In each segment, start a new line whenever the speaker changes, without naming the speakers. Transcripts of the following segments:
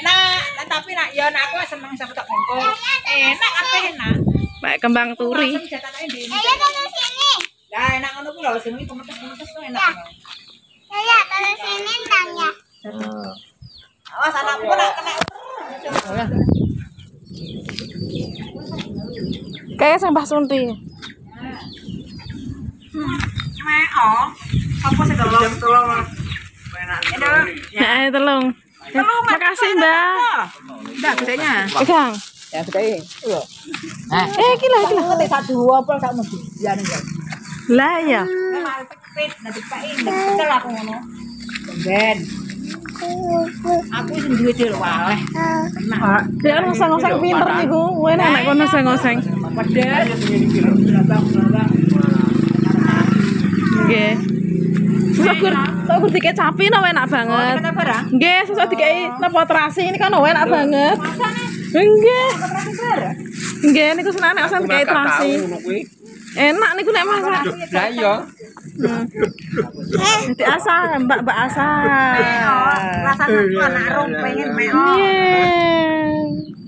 Enak, nah, tapi nak ya nak aku seneng sama tak bungkus. Enak apa enak?
Kayak kembang turi.
Ayah taruh sini.
Lah enak ngono ku lho sing iki kemetes-kemetes tuh enak.
Ayah taruh sini tanya.
Awas anakku nak kena
Kayak sing Mbah Sunti.
Meo. Apa sih tolong? Tolong. Enak.
Nah, tolong. Makasih, Mbak.
Udah gedenya.
Pegang.
Ya. Iya.
Eh, iki lah, iki lah.
Ngerti sak apa. Ya nih.
Lah ya.
Aku ngono. Ben. Aku sing duwe dhewe wae. Enak.
Dia ngoseng-ngoseng pinter niku. Enak kono ngoseng-ngoseng.
Pedes.
Nggih. Gur, sesuk gur dikecapi no enak banget.
Kata barang.
Nggih, sesuk dikei napa terasi ini kan enak banget. Nggih. Nggih, niku seneng nek sampe dikei terasi. Enak niku nek masak.
Lah iya.
Jadi asa, Mbak Mbak asa.
Rasane aku anak rong pengen meo.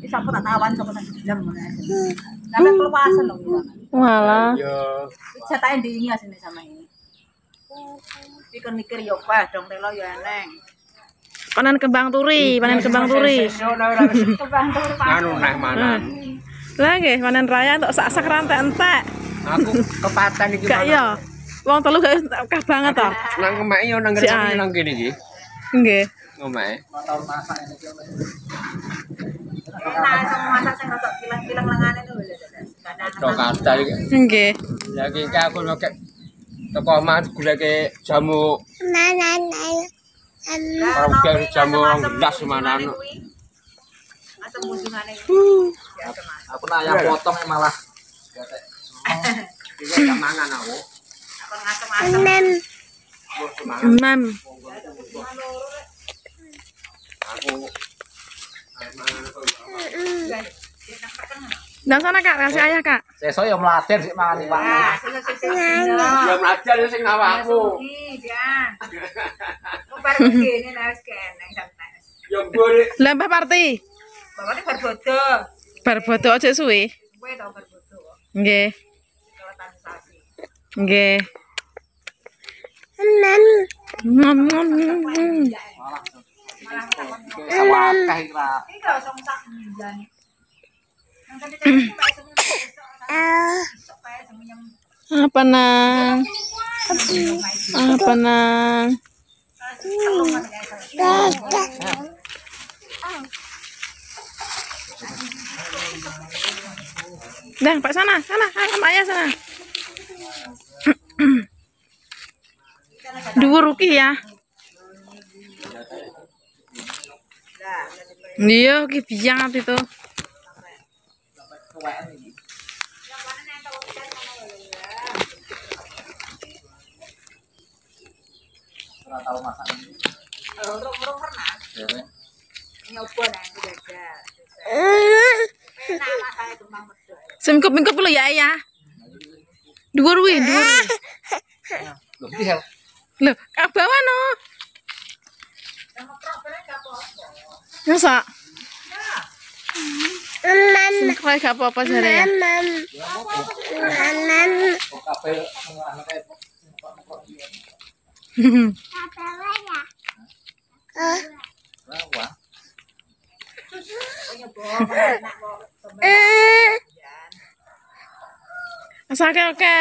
Isa aku tak tawan sapa sing gelem ngono. Sampai keluasan lho.
Walah.
Ya.
Jatahe di ini asine sama ini. Iki mikir yo pas dong telo yo eneng.
Panen kembang turi, panen kembang turi.
Anu nah mana?
Lah nggih, panen raya untuk sak-sak rantai entek.
Aku kepatan iki.
Gak ya. Wong telu gak kah banget to.
Nang kemake yo nang
Ai.
nang kene iki.
Nggih.
Ngomake.
Nah, sama masak sing kilang-kilang lengane lho. Kadang
Tok kata iki.
Nggih.
Ya iki iki aku nek teko omah goleke jamu
Nana nana.
orang biar jamu orang gelas mana
musungane.
Aku nak ayam potong malah. Iki gak mangan aku.
Ngasem-asem.
Enam.
Enam.
Aku
Dan sana Kak, kasih ayah Kak.
Sesuk yo mladen sik mangan iki, Pak.
Sing sing sing.
Ya mladen yo sing awakmu.
Baru begini nah wis keneng santai.
Yo mbok
Lah Mbah Parti.
Bapaknya barbodo.
Bar bodo aja suwe.
Kowe tau barbodo.
Nggih.
Keletanisasi.
Nggih.
Enam.
Nom nom nom.
Malah takon.
sawakah iki, Pak.
Iki gak usah masak
Apa nang? Apa nang? Dah, Pak sana, sana, sama ayah sana. Dua ruki ya. Iya, ki biang itu.
Urung-urung pernah nyoba nang jaga.
Ah.
Enak masaknya kembang medok.
Semingkup-mingkup lu ya ayah. Dua ruwi, dua.
Lho,
kak bawa no. Masa? Ya.
Enam. Enam.
Kabeh
Apa ya?
Asake oke.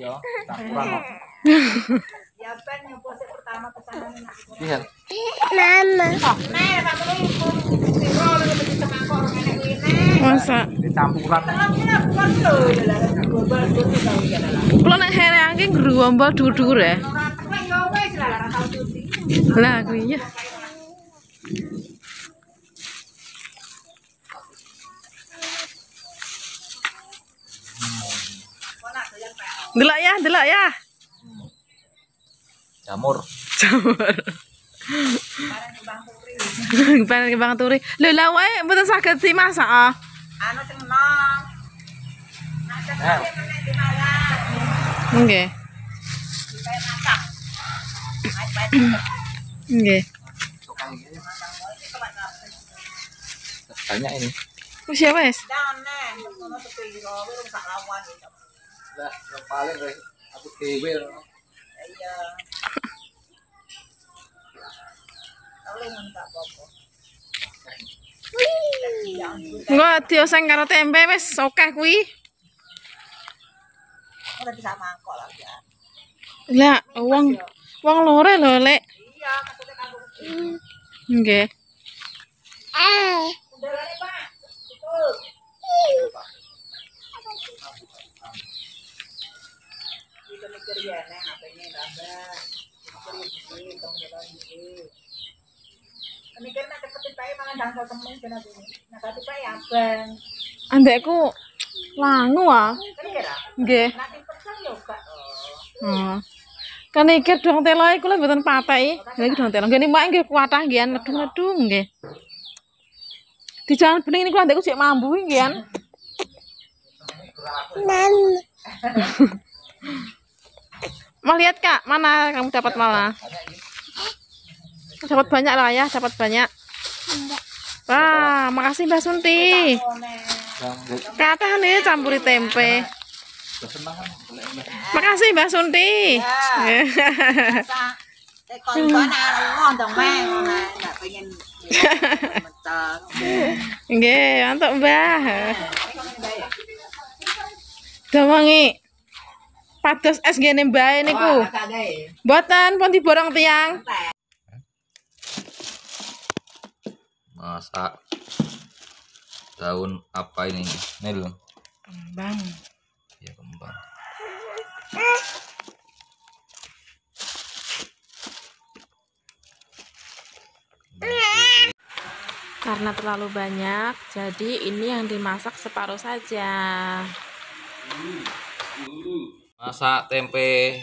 Ya, tak kurang.
Ya ben pertama ke sana. Ya. Ora tuwek yo wis lah ora tau cuti.
Lah kuwi ya. Delok ya, ya.
Jamur.
Jamur. Pengen kembang turi. Lho lah wae mboten saged dimasak ah.
Anu sing
Nah.
sing nek di malam.
Nggih. Nggih.
banyak ini
Wis ya wis.
Lah yang paling aku dewe
Iya. Kalau enggak apa-apa.
Enggak dioseng karo tempe wis akeh kuwi.
Ora bisa mangkok lah ya.
Lah wong wong lore lho lek.
Iya, maksudnya kanggo
Nggih.
Ah.
undarane, Pak. Betul. Kita mikir ya, neng, apa ini nambah. Mikir dong, jalan ini. Mikir nak cepetin bae malah dangkal temen kena ini. Nah, tapi bae abang.
Andekku langu ah.
Kan kira,
Nggih.
nanti pecah ya enggak.
Oh. Kan iki dong telo iku lho mboten pateki. Lha iki dong telo. Nggih mak nggih kuatah nggih nedung-nedung nggih. Di jalan bening niku andekku sik mambu nggih an.
Nan.
Mau lihat Kak, mana kamu dapat mana? Dapat banyak lah ya, dapat banyak. Wah, makasih Mbak Sunti. Kata nih campuri tempe. Makasih Mbak Sunti.
Mentok.
Nggih, mantap Mbah. Dawangi. Pados es ngene Mbah niku. Mboten pun diborong tiang.
Masak daun apa ini? Nil
Bang.
ya kembang.
Karena terlalu banyak, jadi ini yang dimasak separuh saja.
masak tempe.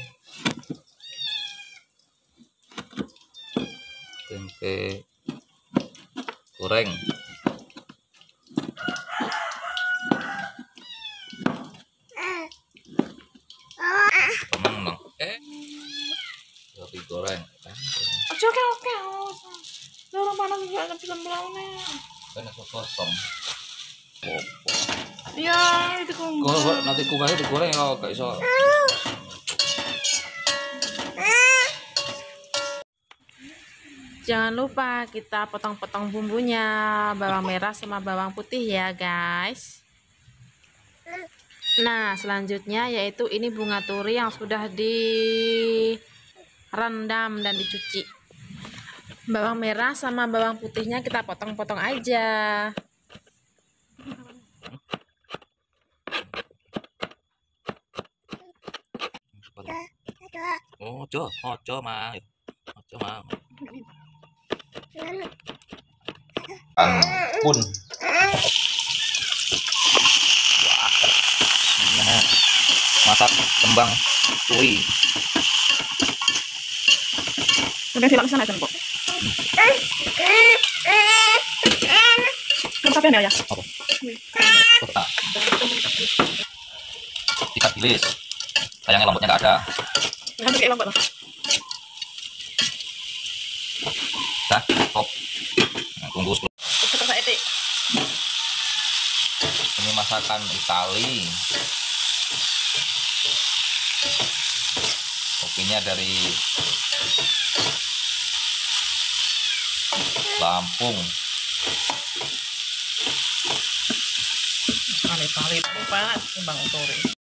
Tempe goreng temen dong eh roti goreng
Oke oke oke. Dorong panas juga bisa melawan
kan aku kosong
Iya, itu.
Kok kok nanti kuahnya digoreng ya gak iso.
Jangan lupa kita potong-potong bumbunya, bawang merah sama bawang putih ya, guys. Nah, selanjutnya yaitu ini bunga turi yang sudah direndam dan dicuci. Bawang merah sama bawang putihnya kita potong-potong aja.
Ojo, ojo mah. Ojo mah. Pun. Wah. Masak kembang tui.
Udah silap sana kan, Kok. Kamu ya, ya?
Apa? Kota. Ikat bilis. Sayangnya lomboknya nggak ada.
Nanti kayak lombok.
Dah, stop. Nah, tunggu 10
Terus saya etik.
Ini masakan Itali. Kopinya dari Lampung.
Palit-palit, Pak. Bang Turi.